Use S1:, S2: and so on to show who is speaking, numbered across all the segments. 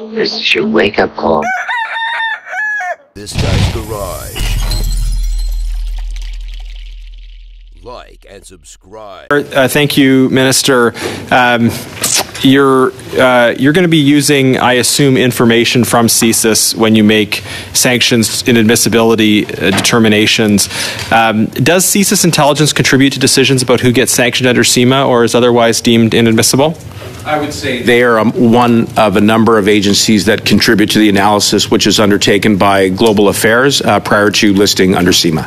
S1: This is your wake up call.
S2: This guy's garage. Like and subscribe.
S3: Uh, thank you, Minister. Um, you're uh, you're going to be using, I assume, information from CSIS when you make sanctions inadmissibility uh, determinations. Um, does CSIS intelligence contribute to decisions about who gets sanctioned under SEMA or is otherwise deemed inadmissible?
S4: I would say they are um, one of a number of agencies that contribute to the analysis, which is undertaken by Global Affairs uh, prior to listing under SEMA.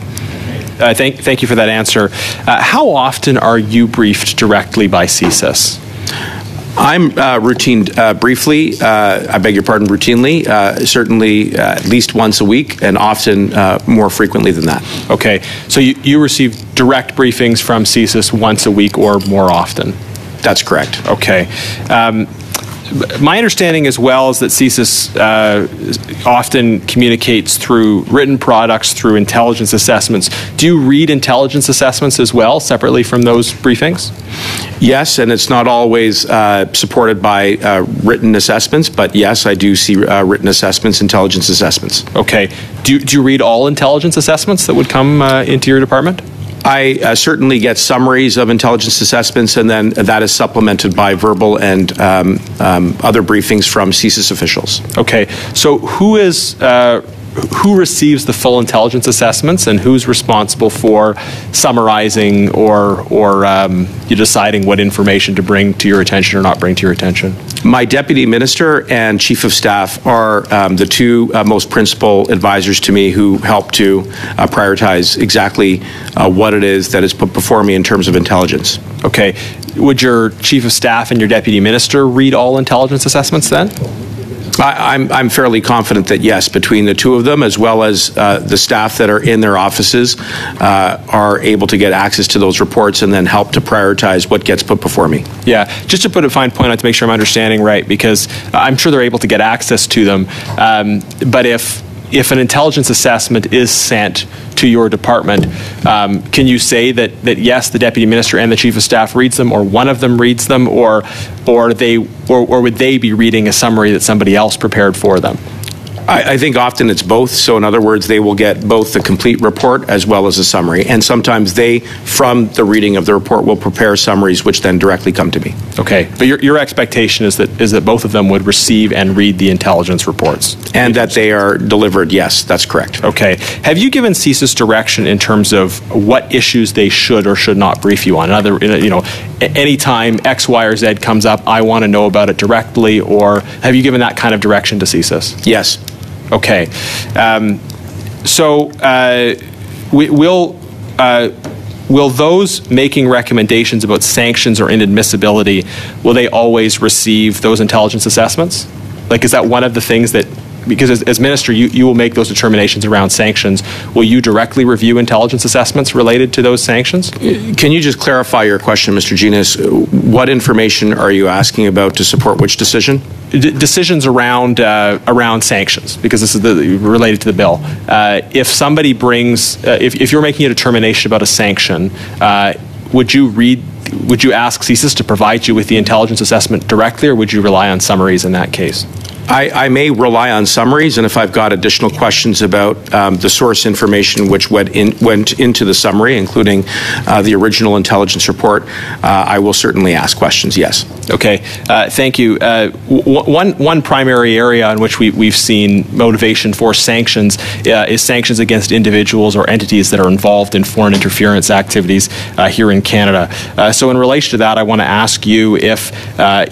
S3: Uh, thank, thank you for that answer. Uh, how often are you briefed directly by CSIS?
S4: I'm uh, routine, uh, briefly, uh, I beg your pardon, routinely, uh, certainly uh, at least once a week, and often uh, more frequently than that.
S3: Okay, so you, you receive direct briefings from CSIS once a week or more often?
S4: That's correct.
S3: Okay. Um, my understanding as well is that CSIS uh, often communicates through written products, through intelligence assessments. Do you read intelligence assessments as well, separately from those briefings?
S4: Yes, and it's not always uh, supported by uh, written assessments, but yes, I do see uh, written assessments, intelligence assessments.
S3: Okay. Do you, do you read all intelligence assessments that would come uh, into your department?
S4: I uh, certainly get summaries of intelligence assessments, and then that is supplemented by verbal and um, um, other briefings from CSIS officials.
S3: Okay. So who is uh, who receives the full intelligence assessments and who's responsible for summarizing or or um, you deciding what information to bring to your attention or not bring to your attention?
S4: My deputy minister and chief of staff are um, the two uh, most principal advisors to me who help to uh, prioritize exactly uh, what it is that is put before me in terms of intelligence.
S3: Okay. Would your chief of staff and your deputy minister read all intelligence assessments then?
S4: I, I'm, I'm fairly confident that yes, between the two of them, as well as uh, the staff that are in their offices, uh, are able to get access to those reports and then help to prioritize what gets put before me.
S3: Yeah, just to put a fine point on to make sure I'm understanding right, because I'm sure they're able to get access to them. Um, but if if an intelligence assessment is sent to your department, um, can you say that, that yes, the deputy minister and the chief of staff reads them, or one of them reads them, or or they or, or would they be reading a summary that somebody else prepared for them?
S4: I, I think often it's both. So, in other words, they will get both the complete report as well as a summary. And sometimes they, from the reading of the report, will prepare summaries which then directly come to me.
S3: Okay, but your, your expectation is that is that both of them would receive and read the intelligence reports,
S4: And that they are delivered, yes, that's correct.
S3: Okay, have you given CSIS direction in terms of what issues they should or should not brief you on? Another, you know, anytime X, Y, or Z comes up, I want to know about it directly, or have you given that kind of direction to CSIS?
S4: Yes.
S3: Okay. Um, so uh, we, will uh, will those making recommendations about sanctions or inadmissibility will they always receive those intelligence assessments? Like, is that one of the things that because as, as minister you, you will make those determinations around sanctions will you directly review intelligence assessments related to those sanctions
S4: Can you just clarify your question, Mr. Genuis? What information are you asking about to support which decision?
S3: D- decisions around uh, around sanctions because this is the, related to the bill. Uh, if somebody brings, uh, if, if you're making a determination about a sanction, uh, would you read? Would you ask CSIS to provide you with the intelligence assessment directly, or would you rely on summaries in that case?
S4: I, I may rely on summaries, and if I've got additional questions about um, the source information which went, in, went into the summary, including uh, the original intelligence report, uh, I will certainly ask questions, yes.
S3: Okay, uh, thank you. Uh, one, one primary area in which we, we've seen motivation for sanctions uh, is sanctions against individuals or entities that are involved in foreign interference activities uh, here in Canada. So, in relation to that, I want to ask you if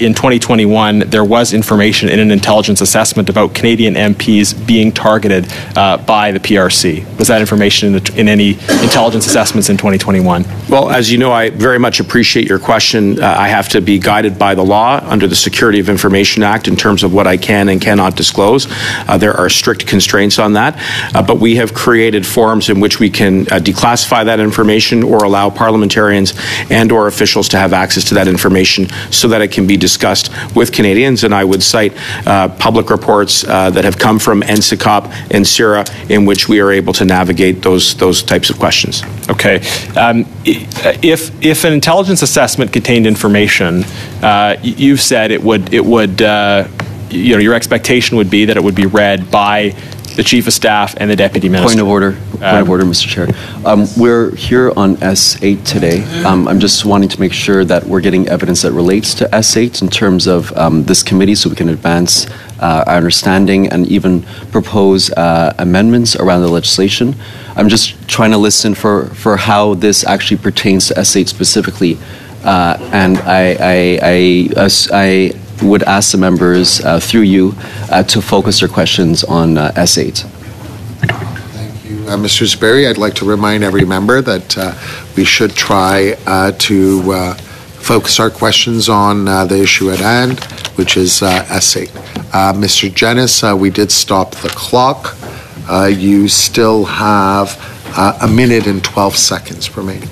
S3: in 2021 there was information in an intelligence assessment about Canadian MPs being targeted uh, by the PRC. Was that information in, the, in any intelligence assessments in 2021?
S4: Well, as you know, I very much appreciate your question. Uh, I have to be guided by the law under the Security of Information Act in terms of what I can and cannot disclose. Uh, there are strict constraints on that, uh, but we have created forums in which we can uh, declassify that information or allow parliamentarians and or officials to have access to that information so that it can be discussed with Canadians. And I would cite uh, public reports uh, that have come from NSICOP and NSIRA in which we are able to navigate those those types of questions.
S3: Okay. Um, if if an intelligence assessment contained information, uh, you've said it would it would uh, you know, your expectation would be that it would be read by the chief of staff and the deputy minister.
S5: Point of order. Point of
S3: Um,
S5: order, Mr. Chair. Um, We're here on S8 today. Um, I'm just wanting to make sure that we're getting evidence that relates to S8 in terms of um, this committee so we can advance uh, our understanding and even propose uh, amendments around the legislation. I'm just trying to listen for, for how this actually pertains to S8 specifically. Uh, And I, I, I, I would ask the members, uh, through you, uh, to focus their questions on uh, S8.
S6: Thank Uh, Mr. Sperry, I'd like to remind every member that uh, we should try uh, to uh, focus our questions on uh, the issue at hand, which is uh, S8. Uh, Mr. Genuis, uh, we did stop the clock. Uh, You still have uh, a minute and 12 seconds remaining.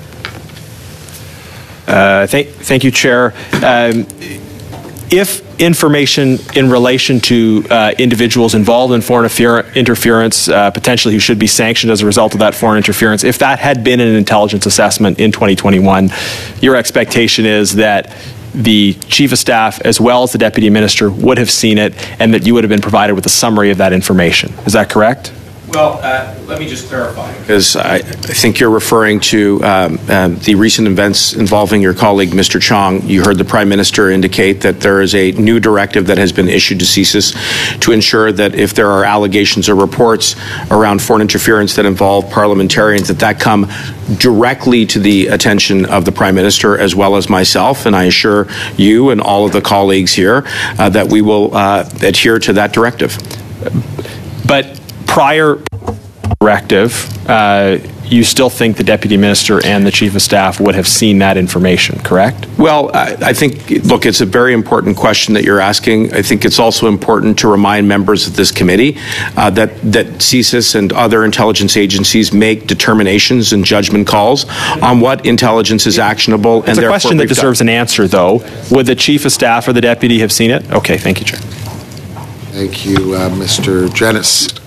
S3: Uh, Thank thank you, Chair. Um, If information in relation to uh, individuals involved in foreign interference, uh, potentially who should be sanctioned as a result of that foreign interference, if that had been an intelligence assessment in 2021, your expectation is that the chief of staff, as well as the deputy minister, would have seen it, and that you would have been provided with a summary of that information. Is that correct?
S4: Well, uh, let me just clarify. Because I, I think you're referring to um, um, the recent events involving your colleague, Mr. Chong. You heard the Prime Minister indicate that there is a new directive that has been issued to CSIS to ensure that if there are allegations or reports around foreign interference that involve parliamentarians, that that come directly to the attention of the Prime Minister as well as myself. And I assure you and all of the colleagues here uh, that we will uh, adhere to that directive.
S3: But prior directive, uh, you still think the deputy minister and the chief of staff would have seen that information, correct?
S4: Well, I I think, look, it's a very important question that you're asking. I think it's also important to remind members of this committee uh, that that CSIS and other intelligence agencies make determinations and judgment calls on what intelligence is actionable. and
S3: It's a question that
S4: we've done-
S3: deserves an answer, though. Would the chief of staff or the deputy have seen it? Okay, thank you, Chair.
S6: Thank you, uh, Mr. Genuis.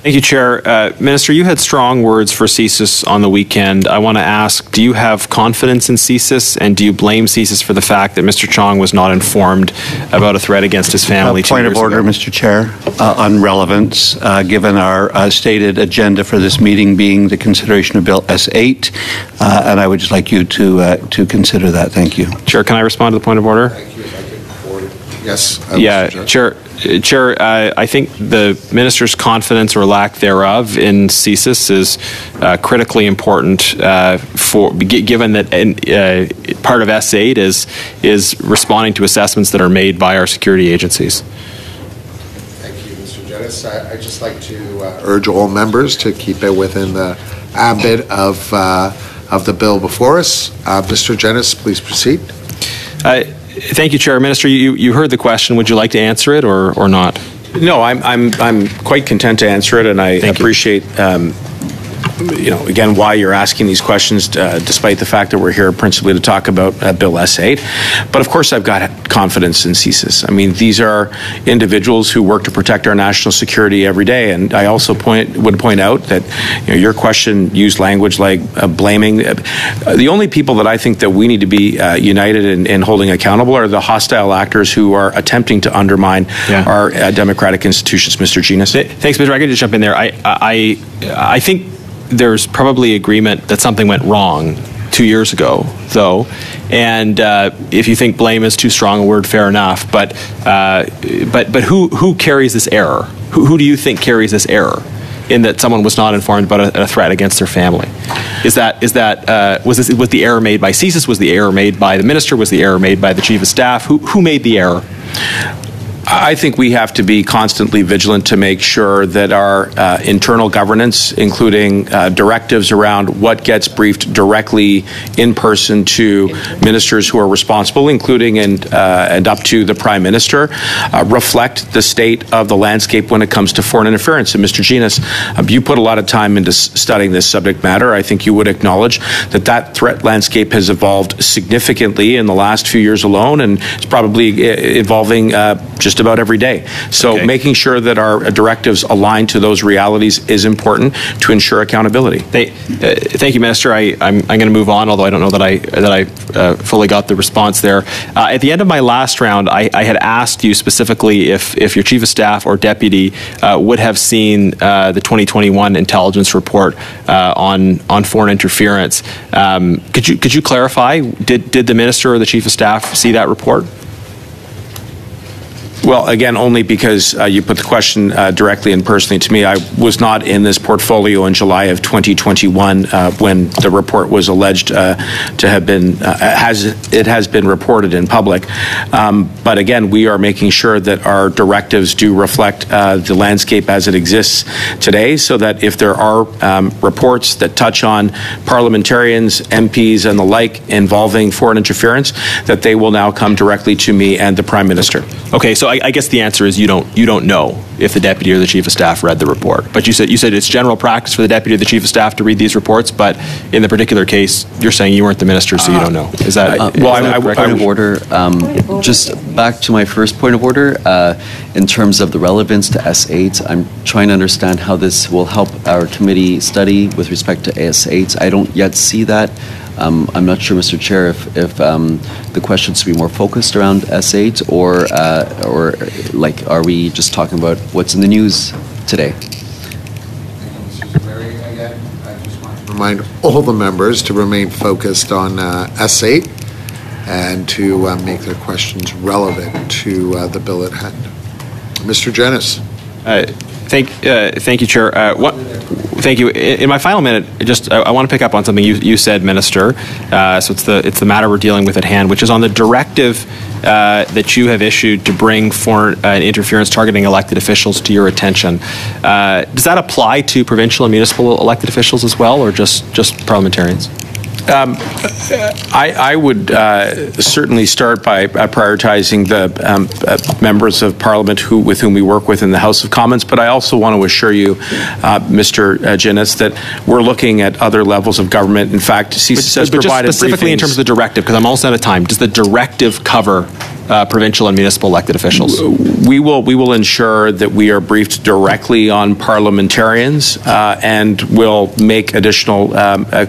S3: Thank you, Chair. Uh, Minister, you had strong words for CSIS on the weekend. I want to ask, do you have confidence in CSIS, and do you blame CSIS for the fact that Mr. Chong was not informed about a threat against his family
S7: Uh,
S3: two
S7: Point of order,
S3: ago?
S7: Mr. Chair, uh, on relevance, uh, given our uh, stated agenda for this meeting being the consideration of Bill S8, uh, and I would just like you to, uh, to consider that. Thank you.
S3: Chair, can I respond to the point of order?
S6: Yes? uh,
S3: Yeah,
S6: Mr.
S3: Chair, uh, Chair, uh, I think the minister's confidence or lack thereof in CSIS is uh, critically important uh, for, gi- given that uh, part of S8 is, is responding to assessments that are made by our security agencies.
S6: Thank you, Mr. Genuis. I- I'd just like to uh, urge all members to keep it within the ambit of, uh, of the bill before us. Uh, Mr. Genuis, please proceed.
S3: Uh, Thank you, Chair. Minister, you, you heard the question. Would you like to answer it or, or not?
S4: No, I'm, I'm, I'm quite content to answer it, and I
S3: Thank
S4: appreciate, um, you know, again, why you're asking these questions, uh, despite the fact that we're here principally to talk about uh, Bill S8. But of course, I've got confidence in CSIS. I mean, these are individuals who work to protect our national security every day, and I also point would point out that you know, your question used language like uh, blaming. Uh, the only people that I think that we need to be uh, united in, in holding accountable are the hostile actors who are attempting to undermine
S3: Yeah.
S4: our uh, democratic institutions, Mr. Genuis.
S3: Th- Thanks, Mr. I could just jump in there. I, I, I think there's probably agreement that something went wrong two years ago, though. And uh, if you think blame is too strong a word, fair enough. But, uh, but, but who, who carries this error? Who, who do you think carries this error? In that someone was not informed about a, a threat against their family, is that is that uh, was this was the error made by CSIS? Was the error made by the minister? Was the error made by the chief of staff? Who who made the error?
S4: I think we have to be constantly vigilant to make sure that our uh, internal governance, including uh, directives around what gets briefed directly in person to ministers who are responsible, including and, uh, and up to the Prime Minister, uh, reflect the state of the landscape when it comes to foreign interference. And Mr. Genuis, uh, you put a lot of time into studying this subject matter. I think you would acknowledge that that threat landscape has evolved significantly in the last few years alone, and it's probably uh, evolving uh, just just about every day. So
S3: Okay.
S4: making sure that our directives align to those realities is important to ensure accountability.
S3: Thank, uh, thank you, Minister. I, I'm, I'm going to move on, although I don't know that I that I uh, fully got the response there. Uh, at the end of my last round, I, I had asked you specifically if if your chief of staff or deputy uh, would have seen uh, the 2021 intelligence report uh, on on foreign interference. Um, could you could you clarify? Did did the minister or the chief of staff see that report?
S4: Well, again, only because uh, you put the question uh, directly and personally to me. I was not in this portfolio in July of 2021 uh, when the report was alleged uh, to have been, uh, has it has been reported in public. Um, But again, we are making sure that our directives do reflect uh, the landscape as it exists today, so that if there are um, reports that touch on parliamentarians, MPs, and the like involving foreign interference, that they will now come directly to me and the Prime Minister.
S3: Okay, so I, I guess the answer is you don't you don't know if the deputy or the chief of staff read the report. But you said you said it's general practice for the deputy or the chief of staff to read these reports. But in the particular case, you're saying you weren't the minister, so you don't know. Is that
S5: Uh,
S3: is
S4: well,
S3: that
S4: I- I-
S5: of order, um, just back to my first point of order, uh, in terms of the relevance to S8, I'm trying to understand how this will help our committee study with respect to S8. I don't yet see that. Um, I'm not sure, Mr. Chair, if, if um, the questions should be more focused around S8 or, uh, or like, are we just talking about what's in the news today? Mr.
S6: Mary again I just want to remind all the members to remain focused on uh, S8 and to uh, make their questions relevant to uh, the bill at hand. Mr. Jennings.
S3: Uh, Thank, uh, thank you, Chair. Uh, what, thank you. In, my final minute, just I, I want to pick up on something you, you said, Minister. Uh, so it's the it's the matter we're dealing with at hand, which is on the directive uh, that you have issued to bring foreign uh, interference targeting elected officials to your attention. Uh, does that apply to provincial and municipal elected officials as well, or just just parliamentarians?
S4: I, I would uh, certainly start by uh, prioritizing the um, uh, members of Parliament who, with whom we work with in the House of Commons, but I also want to assure you, uh, Mr. Genuis, that we're looking at other levels of government. In fact, CSIS has
S3: but
S4: provided
S3: specifically in terms of the directive, because I'm almost out of time. Does the directive cover uh, provincial and municipal elected officials?
S4: we will we will ensure that we are briefed directly on parliamentarians uh, and will make additional um, uh,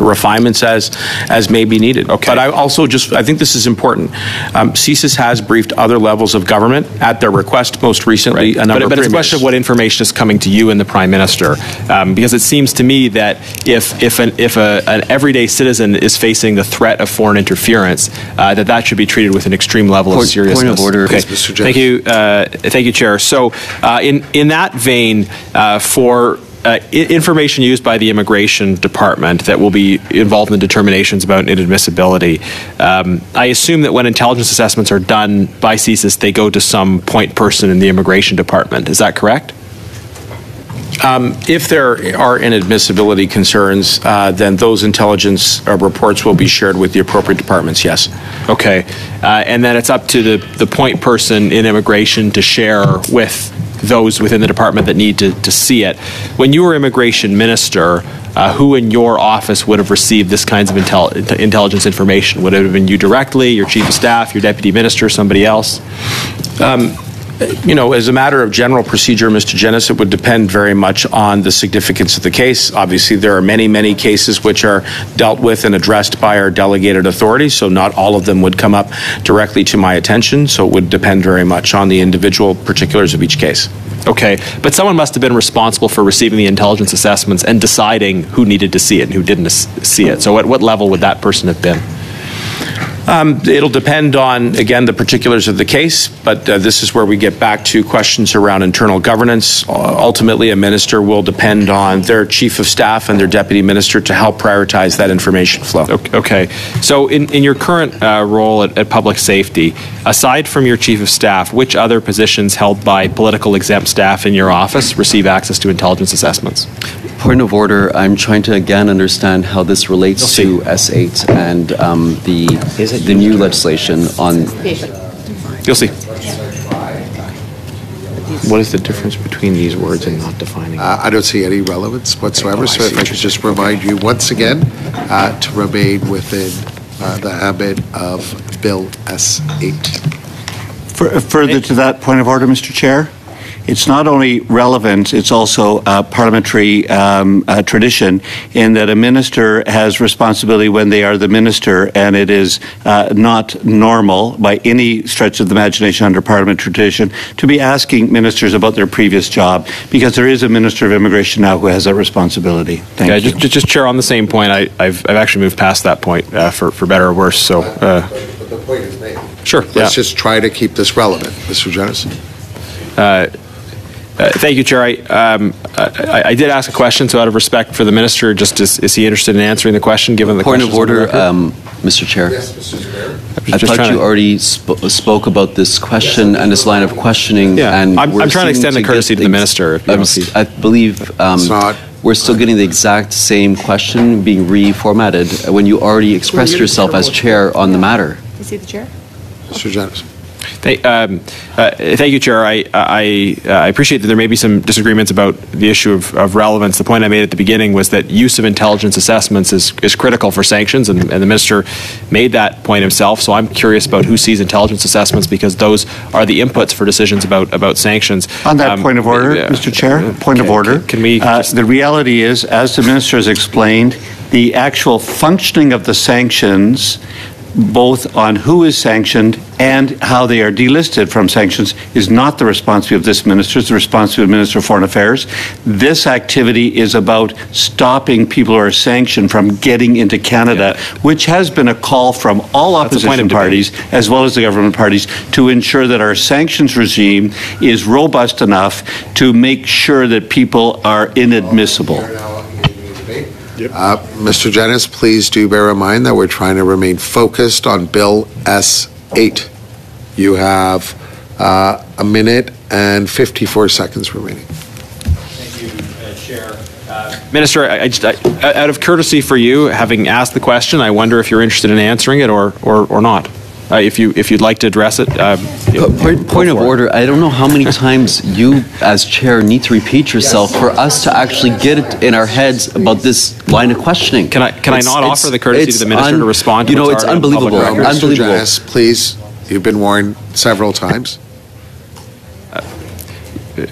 S4: refinements as as may be needed.
S3: Okay.
S4: But I also just I think this is important. Um, CSIS has briefed other levels of government at their request. Most recently, a number
S3: but,
S4: of
S3: but it's a question of what information is coming to you and the prime minister, um, because it seems to me that if if an if a, an everyday citizen is facing the threat of foreign interference, uh, that that should be treated with an extreme level
S5: Point-
S3: of seriousness.
S5: point of order.
S3: Okay.
S6: Yes, Mr.
S3: Thank you, uh, thank you, Chair. So, uh, in in that vein, uh, for uh, information used by the Immigration Department that will be involved in the determinations about inadmissibility. Um, I assume that when intelligence assessments are done by CSIS, they go to some point person in the Immigration Department. Is that correct?
S4: If there are inadmissibility concerns, uh, then those intelligence uh, reports will be shared with the appropriate departments. Yes.
S3: Okay. Uh, and then it's up to the, the point person in immigration to share with those within the department that need to, to see it. When you were immigration minister, uh, who in your office would have received this kinds of intel- intelligence information? Would it have been you directly, your chief of staff, your deputy minister, somebody else?
S4: You know, as a matter of general procedure, Mr. Genuis, it would depend very much on the significance of the case. Obviously, there are many, many cases which are dealt with and addressed by our delegated authorities, so not all of them would come up directly to my attention. So it would depend very much on the individual particulars of each case.
S3: Okay, but someone must have been responsible for receiving the intelligence assessments and deciding who needed to see it and who didn't see it. So, at what level would that person have been?
S4: It'll depend on, again, the particulars of the case, but uh, this is where we get back to questions around internal governance. Uh, Ultimately, a minister will depend on their chief of staff and their deputy minister to help prioritize that information flow.
S3: Ok- Okay. So, in, in your current uh, role at, at Public Safety, aside from your chief of staff, which other positions held by political exempt staff in your office receive access to intelligence assessments?
S5: Point of order, I'm trying to again understand how this relates to S8 and um, the, the new legislation on,
S3: You'll see.
S4: What is the difference between these words and not defining?
S6: Uh, I don't see any relevance whatsoever, so if I could just remind you once again uh, to remain within uh, the ambit of Bill S8.
S7: Fur- Further to that point of order, Mr. Chair, it's not only relevant, it's also a parliamentary um, uh, tradition in that a minister has responsibility when they are the minister, and it is uh, not normal by any stretch of the imagination under parliamentary tradition to be asking ministers about their previous job, because there is a minister of immigration now who has that responsibility. Thank
S3: Okay,
S7: you.
S3: just, just, just chair on the same point. I, I've, I've actually moved past that point uh, for, for better or worse. So, uh,
S6: But the point is made.
S3: sure.
S6: Let's
S3: yeah.
S6: just try to keep this relevant, Mr. Jennings.
S3: Uh, Thank you, Chair. I, um, I, I did ask a question, so out of respect for the minister, just is, is he interested in answering the question, given the
S5: Point of
S3: questions on the
S5: order, um, Mr. Chair.
S6: Yes, Mr. Zuberi.
S5: I thought you
S3: to-
S5: already sp- spoke about this question and this line of questioning.
S3: Yeah,
S5: and
S3: I'm-
S5: we're
S3: I'm trying to extend the courtesy to the
S5: ex-
S3: minister, if you
S5: I'm
S3: don't
S5: s-
S3: see-
S5: I believe um,
S6: not-
S5: we're still getting the exact same question being reformatted when you already expressed yourself as chair on the matter.
S8: Is he the chair?
S6: Mr. Jennings.
S3: Thank, um, uh, thank you, Chair. I, I, uh, I appreciate that there may be some disagreements about the issue of, of relevance. The point I made at the beginning was that use of intelligence assessments is, is critical for sanctions, and, and the minister made that point himself. So I'm curious about who sees intelligence assessments because those are the inputs for decisions about, about sanctions.
S7: On that
S3: Um,
S7: point of order,
S3: uh,
S7: Mr. Chair, point of order.
S3: Can, can we?
S7: Uh,
S3: just-
S7: The reality is, as the minister has explained, the actual functioning of the sanctions, both on who is sanctioned and how they are delisted from sanctions, is not the responsibility of this minister, it's the responsibility of the Minister of Foreign Affairs. This activity is about stopping people who are sanctioned from getting into Canada, which has been a call from all
S3: That's the point
S7: opposition
S3: of debate.
S7: parties as well as the government parties to ensure that our sanctions regime is robust enough to make sure that people are inadmissible.
S6: Uh, Mr. Jennings, please do bear in mind that we're trying to remain focused on Bill S8. You have uh, a minute and 54 seconds remaining.
S3: Minister, I, I just, I, out of courtesy for you, having asked the question, I wonder if you're interested in answering it or, or, or not. Uh, if you, if you'd like to address it. Uh, you
S5: Uh, Point, of
S3: it.
S5: order, I don't know how many times you, as chair, need to repeat yourself for us to actually get it in our heads about this line of questioning.
S3: Can I- can I not offer the courtesy to the minister to respond to
S5: You know, it's
S3: already on public
S5: unbelievable,
S3: record?
S5: Unbelievable.
S6: Jennings, please, you've been warned several times.
S3: Mi-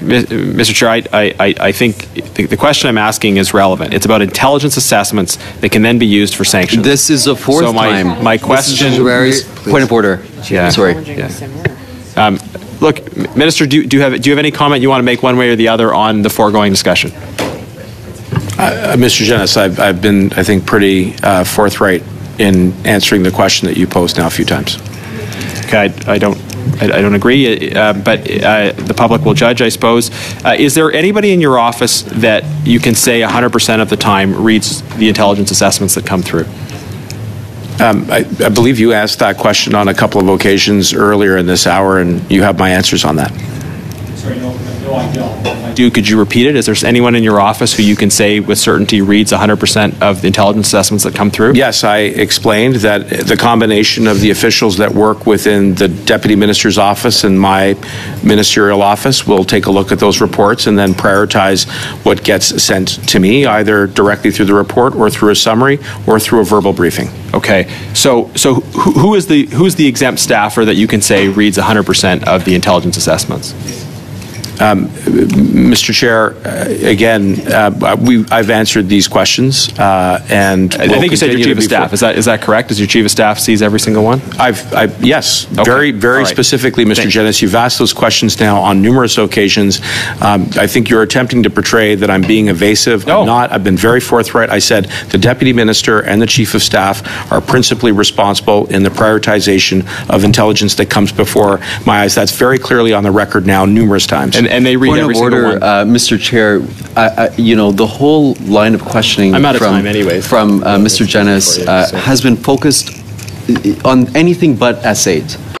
S3: Mr. Chair, I, I, I- I think the, the question I'm asking is relevant. It's about intelligence assessments that can then be used for sanctions.
S5: This is the fourth
S3: So my-
S5: time.
S3: my
S5: This is-
S3: question-
S6: Mr. Zuberi, please.
S5: Point of order.
S3: Yeah.
S5: Sorry.
S3: Yeah. Um, Look, Minister, do, you- do you have, do you have any comment you want to make one way or the other on the foregoing discussion?
S4: Uh, Mr. Jennings, I've, I've been, I think, pretty uh, forthright in answering the question that you posed now a few times.
S3: Okay, I, I don't, I, I don't agree, uh, but uh, the public will judge, I suppose. Uh, is there anybody in your office that you can say 100% of the time reads the intelligence assessments that come through?
S4: Um, I, I believe you asked that question on a couple of occasions earlier in this hour, and you have my answers on that.
S3: Do, could you repeat it? Is there anyone in your office who you can say with certainty reads 100% of the intelligence assessments that come through?
S4: Yes, I explained that the combination of the officials that work within the deputy minister's office and my ministerial office will take a look at those reports and then prioritize what gets sent to me, either directly through the report or through a summary or through a verbal briefing.
S3: Okay, so, so who, who is the, who's the exempt staffer that you can say reads 100% of the intelligence assessments?
S4: Mr. Chair, uh, again, uh, we, I've answered these questions, uh, and
S3: I
S4: will
S3: think you said your chief of staff. Is that, is that correct? Does your chief of staff sees every single one?
S4: I've, I, yes,
S3: Okay.
S4: very, very
S3: right.
S4: specifically, Mr. Jennings, you've asked those questions now on numerous occasions. Um, I think you're attempting to portray that I'm being evasive.
S3: No.
S4: I'm not. I've been very forthright. I said the deputy minister and the chief of staff are principally responsible in the prioritization of intelligence that comes before my eyes. That's very clearly on the record now numerous times.
S3: And, and they read
S5: Point
S3: every
S5: of
S3: single
S5: order,
S3: one?
S5: uh, Mr. Chair, I, I, you know, the whole line of questioning
S3: I'm out of
S5: from,
S3: time anyways.
S5: from uh, Mr. Genuis uh, has been focused on anything but S8.